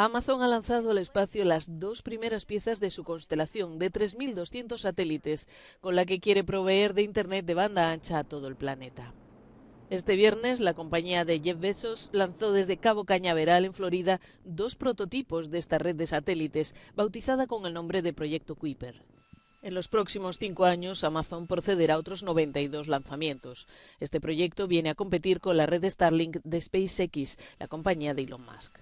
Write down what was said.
Amazon ha lanzado al espacio las dos primeras piezas de su constelación de 3.200 satélites, con la que quiere proveer de Internet de banda ancha a todo el planeta. Este viernes, la compañía de Jeff Bezos lanzó desde Cabo Cañaveral, en Florida, dos prototipos de esta red de satélites, bautizada con el nombre de Proyecto Kuiper. En los próximos cinco años, Amazon procederá a otros 92 lanzamientos. Este proyecto viene a competir con la red Starlink de SpaceX, la compañía de Elon Musk.